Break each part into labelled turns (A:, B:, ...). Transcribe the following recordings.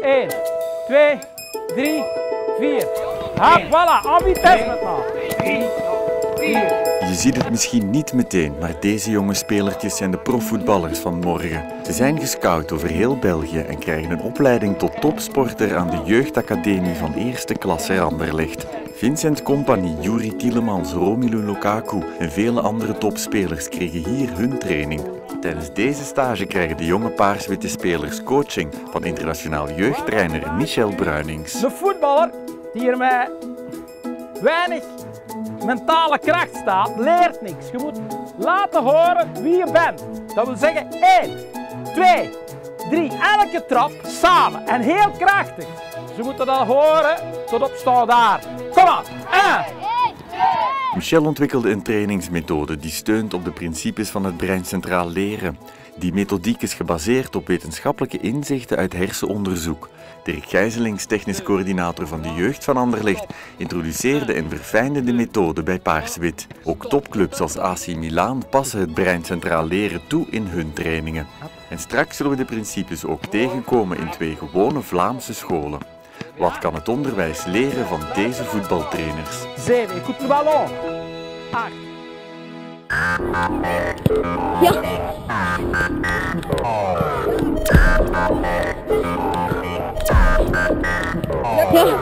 A: 1, 2, 3, 4. Hop, voilà, aan vitesse met
B: Je ziet het misschien niet meteen, maar deze jonge spelertjes zijn de profvoetballers van morgen. Ze zijn gescout over heel België en krijgen een opleiding tot topsporter aan de jeugdacademie van eerste klasse Anderlecht. Vincent Company, Juri Tielemans, Romelu Lukaku en vele andere topspelers kregen hier hun training. Tijdens deze stage krijgen de jonge paarswitte spelers coaching van internationaal jeugdtrainer Michel Bruinings.
A: De voetballer die er met weinig mentale kracht staat, leert niks. Je moet laten horen wie je bent. Dat wil zeggen 1, 2, 3. Elke trap samen en heel krachtig. Ze moeten dat horen tot op daar. Kom aan. 1,
B: Michel ontwikkelde een trainingsmethode die steunt op de principes van het breincentraal leren. Die methodiek is gebaseerd op wetenschappelijke inzichten uit hersenonderzoek. Dirk Gijzelings, technisch coördinator van de jeugd van Anderlecht, introduceerde en verfijnde de methode bij Paarswit. Ook topclubs als AC Milan passen het breincentraal leren toe in hun trainingen. En straks zullen we de principes ook tegenkomen in twee gewone Vlaamse scholen. Wat kan het onderwijs leren van deze voetbaltrainers?
A: 7. Écoute le ballon. 8.
C: Ja. Ja.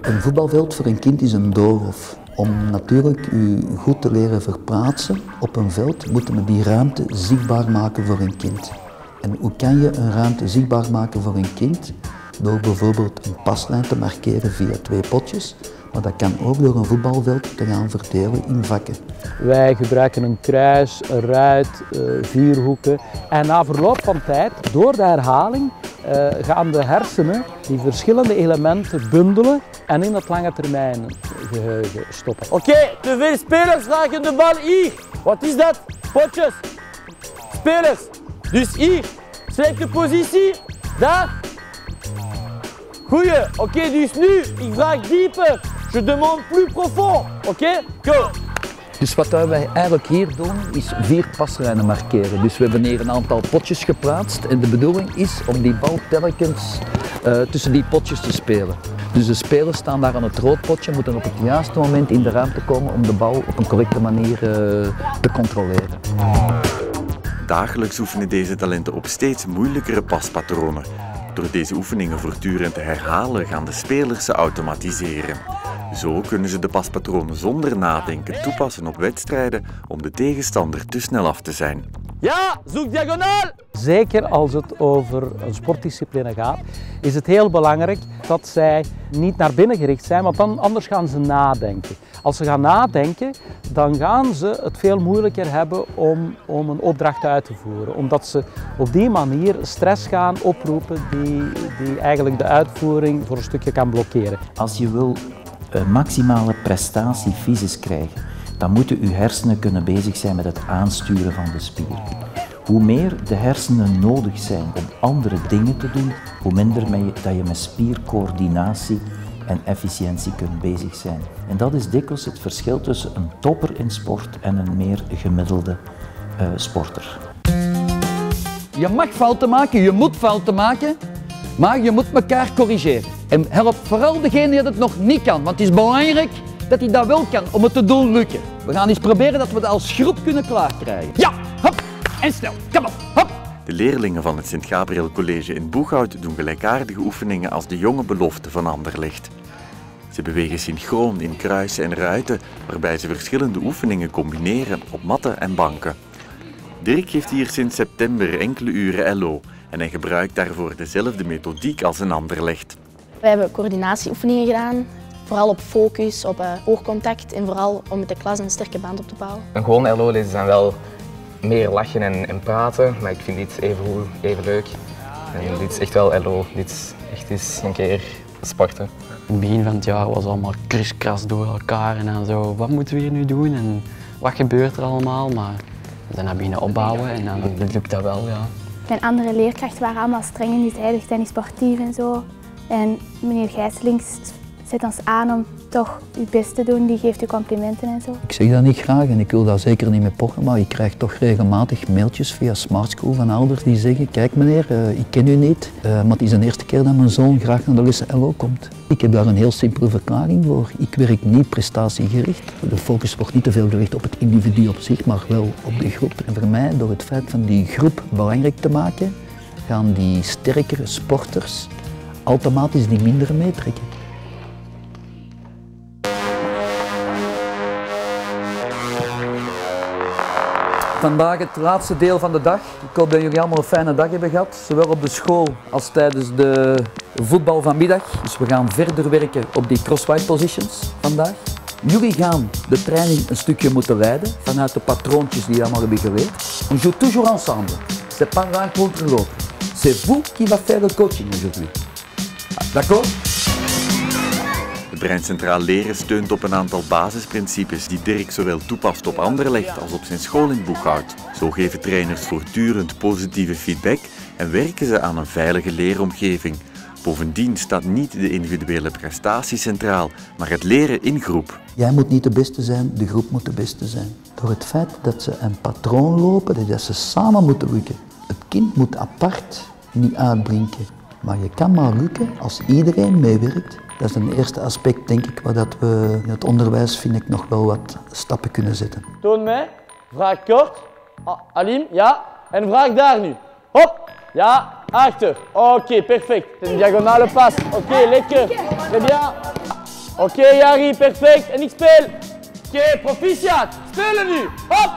D: Een voetbalveld voor een kind is een doolhof. Om natuurlijk u goed te leren verplaatsen op een veld, moeten we die ruimte zichtbaar maken voor een kind. En hoe kan je een ruimte zichtbaar maken voor een kind? Door bijvoorbeeld een paslijn te markeren via twee potjes, maar dat kan ook door een voetbalveld te gaan verdelen in vakken.
A: Wij gebruiken een kruis, een ruit, eh, vier hoeken. En na verloop van tijd, door de herhaling, eh, gaan de hersenen die verschillende elementen bundelen en in het lange termijn geheugen stoppen. Oké, te veel spelers raken de bal hier. Wat is dat? Potjes. Spelers. Dus hier. Select de positie. Daar. Goeie. Oké, dus nu, ik vraag dieper. Je demande plus profond. Oké? Go.
D: Dus wat wij eigenlijk hier doen, is vier paslijnen markeren. Dus we hebben hier een aantal potjes geplaatst en de bedoeling is om die bal telkens eh, tussen die potjes te spelen. Dus de spelers staan daar aan het roodpotje, moeten op het juiste moment in de ruimte komen om de bal op een correcte manier eh, te controleren.
B: Dagelijks oefenen deze talenten op steeds moeilijkere paspatronen. Door deze oefeningen voortdurend te herhalen gaan de spelers ze automatiseren. Zo kunnen ze de paspatronen zonder nadenken toepassen op wedstrijden om de tegenstander te snel af te zijn.
A: Ja, zoek diagonaal! Zeker als het over een sportdiscipline gaat, is het heel belangrijk dat zij niet naar binnen gericht zijn, want dan, anders gaan ze nadenken. Als ze gaan nadenken, dan gaan ze het veel moeilijker hebben om, om een opdracht uit te voeren. Omdat ze op die manier stress gaan oproepen die, die eigenlijk de uitvoering voor een stukje kan blokkeren.
E: Als je wil een maximale prestatiefysis krijgen, dan moeten uw hersenen kunnen bezig zijn met het aansturen van de spier. Hoe meer de hersenen nodig zijn om andere dingen te doen, hoe minder dat je met spiercoördinatie en efficiëntie kunt bezig zijn. En dat is dikwijls het verschil tussen een topper in sport en een meer gemiddelde eh, sporter.
F: Je mag fouten maken, je moet fouten maken, maar je moet elkaar corrigeren. En help vooral degene die het nog niet kan, want het is belangrijk dat hij dat wel kan om het te doen lukken. We gaan eens proberen dat we dat als groep kunnen klaarkrijgen. Ja, hop, en snel, kom op, hop.
B: De leerlingen van het Sint-Gabriel College in Boeghout doen gelijkaardige oefeningen als de jonge belofte van Anderlecht. Ze bewegen synchroon in kruisen en ruiten, waarbij ze verschillende oefeningen combineren op matten en banken. Dirk geeft hier sinds september enkele uren LO en hij gebruikt daarvoor dezelfde methodiek als een Anderlecht.
C: We hebben coördinatieoefeningen gedaan, vooral op focus, op eh, oogcontact en vooral om met de klas een sterke band op te bouwen.
G: Een gewoon LO-les zijn wel meer lachen en, en praten, maar ik vind dit even goed, even leuk. En dit is echt wel LO, dit is echt eens een keer sporten.
H: In het begin van het jaar was het allemaal kriskras door elkaar en dan zo, wat moeten we hier nu doen en wat gebeurt er allemaal? Maar we zijn dat beginnen opbouwen en dan lukt dat wel, ja.
I: Mijn andere leerkrachten waren allemaal streng en die zeiden, niet sportief en zo. En meneer Gijselings zet ons aan om toch je best te doen. Die geeft je complimenten en zo.
D: Ik zeg dat niet graag en ik wil dat zeker niet met pochen, maar ik krijg toch regelmatig mailtjes via Smart School van ouders die zeggen kijk meneer, uh, ik ken u niet, uh, maar het is de eerste keer dat mijn zoon graag naar de lessen LO komt. Ik heb daar een heel simpele verklaring voor. Ik werk niet prestatiegericht. De focus wordt niet te veel gericht op het individu op zich, maar wel op de groep. En voor mij, door het feit van die groep belangrijk te maken, gaan die sterkere sporters automatisch die mindere meetrekken.
F: Vandaag het laatste deel van de dag. Ik hoop dat jullie allemaal een fijne dag hebben gehad, zowel op de school als tijdens de voetbal vanmiddag. Dus we gaan verder werken op die crosswide positions vandaag. Jullie gaan de training een stukje moeten leiden vanuit de patroontjes die je allemaal hebben geleerd. On joue toujours ensemble. C'est pas l'un contre l'autre. C'est vous qui va faire le coaching aujourd'hui. D'accord?
B: Het Brein Centraal Leren steunt op een aantal basisprincipes die Dirk zowel toepast op Anderlecht als op zijn school in. Zo geven trainers voortdurend positieve feedback en werken ze aan een veilige leeromgeving. Bovendien staat niet de individuele prestatie centraal, maar het leren in groep.
D: Jij moet niet de beste zijn, de groep moet de beste zijn. Door het feit dat ze een patroon lopen, dat ze samen moeten lukken. Het kind moet apart niet uitblinken. Maar je kan maar lukken als iedereen meewerkt. Dat is een eerste aspect, denk ik, waar dat we in het onderwijs vind ik nog wel wat stappen kunnen zetten.
J: Toon mij, vraag kort. Ah, Alim, ja. En vraag daar nu. Hop, ja, achter. Oké, okay, perfect. Het is een diagonale pas. Oké, okay, lekker. Très bien. Oké, okay, Jari, perfect. En ik speel. Oké, proficiat. Spelen nu. Hop.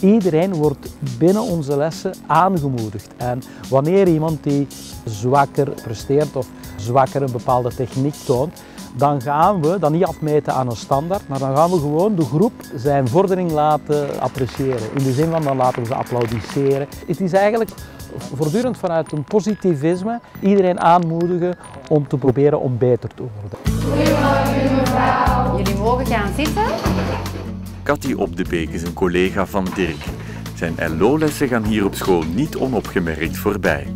A: Iedereen wordt binnen onze lessen aangemoedigd. En wanneer iemand die zwakker presteert of zwakker een bepaalde techniek toont, dan gaan we dat niet afmeten aan een standaard, maar dan gaan we gewoon de groep zijn vordering laten appreciëren. In de zin van dan laten we ze applaudisseren. Het is eigenlijk voortdurend vanuit een positivisme iedereen aanmoedigen om te proberen om beter te worden.
K: Jullie mogen gaan zitten.
B: Cathy Op de Beek is een collega van Dirk. Zijn LO-lessen gaan hier op school niet onopgemerkt voorbij.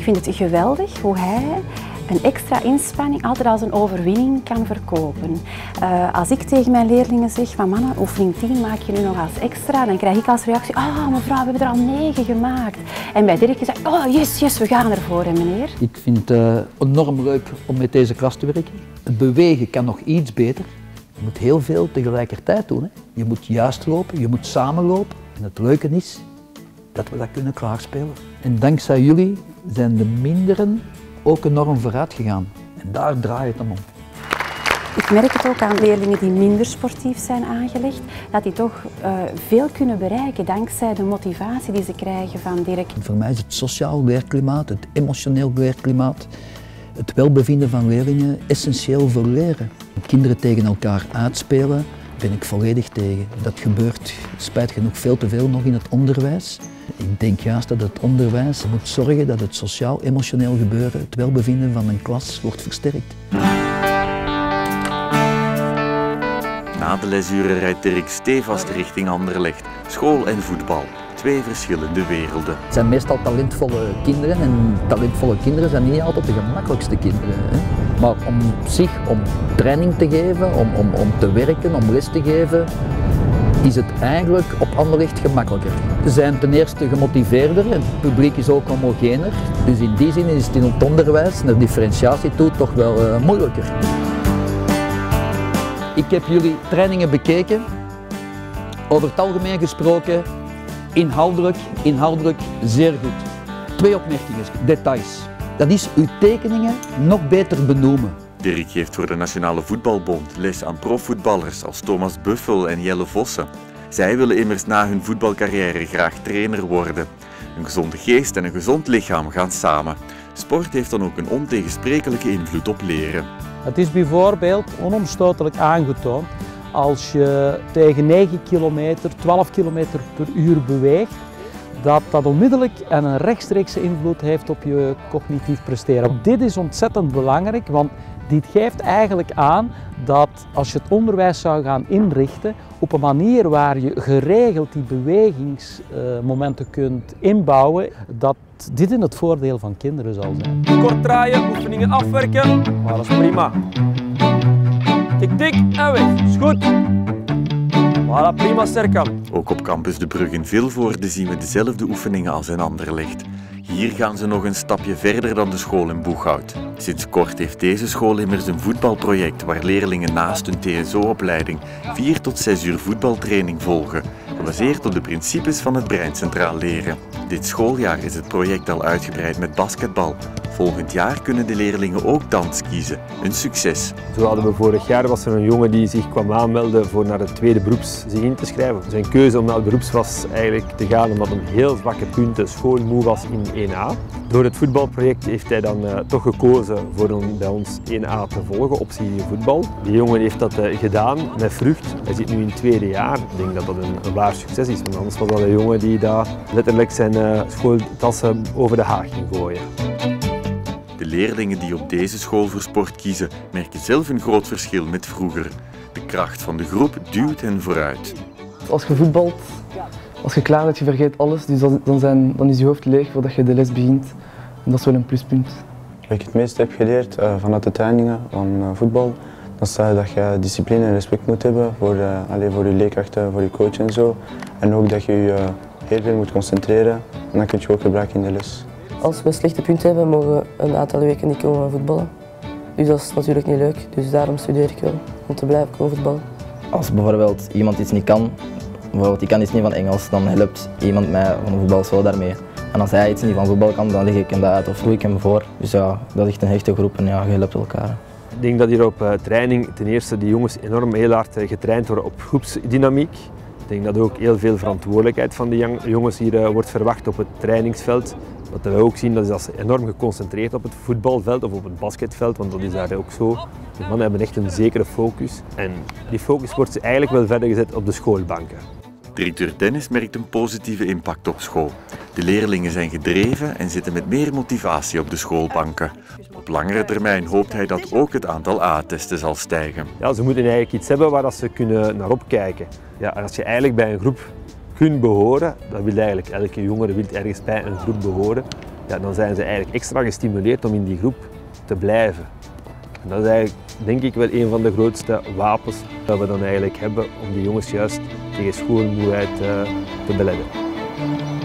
L: Ik vind het geweldig hoe hij een extra inspanning altijd als een overwinning kan verkopen. Uh, als ik tegen mijn leerlingen zeg van mannen, oefening 10 maak je nu nog als extra, dan krijg ik als reactie, oh, mevrouw, we hebben er al 9 gemaakt. En bij Dirk gezegd, oh yes, yes, we gaan ervoor hè meneer.
F: Ik vind het uh, enorm leuk om met deze klas te werken. Het bewegen kan nog iets beter. Je moet heel veel tegelijkertijd doen. Hè. Je moet juist lopen, je moet samenlopen. En het leuke is dat we dat kunnen klaarspelen. En dankzij jullie zijn de minderen ook enorm vooruit gegaan. En daar draait het om.
L: Ik merk het ook aan leerlingen die minder sportief zijn aangelegd, dat die toch uh, veel kunnen bereiken dankzij de motivatie die ze krijgen van Dirk.
D: Voor mij is het sociaal leerklimaat, het emotioneel leerklimaat, het welbevinden van leerlingen essentieel voor leren. Kinderen tegen elkaar uitspelen, ben ik volledig tegen. Dat gebeurt spijt genoeg veel te veel nog in het onderwijs. Ik denk juist dat het onderwijs moet zorgen dat het sociaal-emotioneel gebeuren, het welbevinden van een klas wordt versterkt.
B: Na de lesuren rijdt Dirk stevast richting Anderlecht. School en voetbal. Twee verschillende werelden.
F: Het zijn meestal talentvolle kinderen en talentvolle kinderen zijn niet altijd de gemakkelijkste kinderen. Hè? Maar om zich, om training te geven, om, om, om te werken, om les te geven, is het eigenlijk op Anderlecht gemakkelijker. Ze zijn ten eerste gemotiveerder en het publiek is ook homogener. Dus in die zin is het in het onderwijs naar differentiatie toe toch wel uh, moeilijker. Ik heb jullie trainingen bekeken. Over het algemeen gesproken, inhoudelijk, inhoudelijk zeer goed. Twee opmerkingen, details. Dat is uw tekeningen nog beter benoemen.
B: Dirk geeft voor de Nationale Voetbalbond les aan profvoetballers als Thomas Buffel en Jelle Vossen. Zij willen immers na hun voetbalcarrière graag trainer worden. Een gezonde geest en een gezond lichaam gaan samen. Sport heeft dan ook een ontegensprekelijke invloed op leren.
A: Het is bijvoorbeeld onomstotelijk aangetoond als je tegen 9 kilometer, 12 kilometer per uur beweegt, dat dat onmiddellijk en een rechtstreekse invloed heeft op je cognitief presteren. Dit is ontzettend belangrijk, want dit geeft eigenlijk aan dat als je het onderwijs zou gaan inrichten op een manier waar je geregeld die bewegingsmomenten kunt inbouwen, dat dit in het voordeel van kinderen zal zijn.
J: Kort draaien, oefeningen afwerken, maar dat is prima. dik en weg. Is goed. Voilà, prima Serkan.
B: Ook op campus De Brug in Vilvoorde zien we dezelfde oefeningen als in Anderlecht. Hier gaan ze nog een stapje verder dan de school in Boeghout. Sinds kort heeft deze school immers een voetbalproject waar leerlingen naast hun TSO-opleiding 4 tot 6 uur voetbaltraining volgen, gebaseerd op de principes van het breincentraal leren. Dit schooljaar is het project al uitgebreid met basketbal. Volgend jaar kunnen de leerlingen ook dans kiezen. Een succes.
M: Zo hadden we vorig jaar was er een jongen die zich kwam aanmelden voor naar het tweede beroeps zich in te schrijven. Zijn keuze om naar het beroeps was eigenlijk te gaan omdat hij heel zwakke punten schoolmoe was in 1A. Door het voetbalproject heeft hij dan uh, toch gekozen voor om bij ons 1A te volgen, optie voetbal. Die jongen heeft dat uh, gedaan met vrucht. Hij zit nu in het tweede jaar. Ik denk dat dat een, een waar succes is, want anders was dat een jongen die daar letterlijk zijn uh, schooltassen over de haag ging gooien.
B: De leerlingen die op deze school voor sport kiezen, merken zelf een groot verschil met vroeger. De kracht van de groep duwt hen vooruit.
N: Als je voetbalt, als je klaar bent, je vergeet alles, dus dan, zijn, dan is je hoofd leeg voordat je de les begint. En dat is wel een pluspunt.
O: Wat ik het meeste heb geleerd uh, vanuit de trainingen van uh, voetbal, dat is uh, dat je discipline en respect moet hebben voor, alleen voor je leerkrachten, voor je coach en zo. En ook dat je je heel veel moet concentreren en dan kun je ook gebruiken in de les.
P: Als we slechte punten hebben, mogen we een aantal weken niet komen voetballen. Dus dat is natuurlijk niet leuk, dus daarom studeer ik wel, om te blijven komen voetballen.
Q: Als bijvoorbeeld iemand iets niet kan, bijvoorbeeld die kan iets niet van Engels, dan helpt iemand mij van de voetbalschool daarmee. En als hij iets niet van voetbal kan, dan leg ik hem dat uit of doe ik hem voor. Dus ja, dat is echt een hechte groep en ja, je helpt elkaar.
M: Ik denk dat hier op training ten eerste die jongens enorm heel hard getraind worden op groepsdynamiek. Ik denk dat ook heel veel verantwoordelijkheid van de jongens hier wordt verwacht op het trainingsveld. Wat we ook zien, dat is dat ze enorm geconcentreerd op het voetbalveld of op het basketveld, want dat is daar ook zo. De mannen hebben echt een zekere focus en die focus wordt eigenlijk wel verder gezet op de schoolbanken.
B: Directeur Dennis merkt een positieve impact op school. De leerlingen zijn gedreven en zitten met meer motivatie op de schoolbanken. Op langere termijn hoopt hij dat ook het aantal A-testen zal stijgen.
M: Ja, ze moeten eigenlijk iets hebben waar ze kunnen naar opkijken. Ja, als je eigenlijk bij een groep kunt behoren, dat wil eigenlijk elke jongere wil ergens bij een groep behoren, ja, dan zijn ze eigenlijk extra gestimuleerd om in die groep te blijven. En dat is eigenlijk, denk ik, wel een van de grootste wapens dat we dan eigenlijk hebben om die jongens juist tegen schoolmoeheid uh, te beledden.